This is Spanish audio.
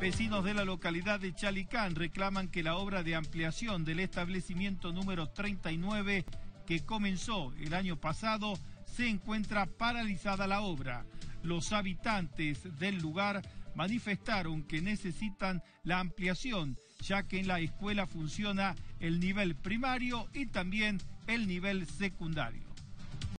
Vecinos de la localidad de Chalicán reclaman que la obra de ampliación del establecimiento número 39 que comenzó el año pasado se encuentra paralizada la obra. Los habitantes del lugar manifestaron que necesitan la ampliación, ya que en la escuela funciona el nivel primario y también el nivel secundario.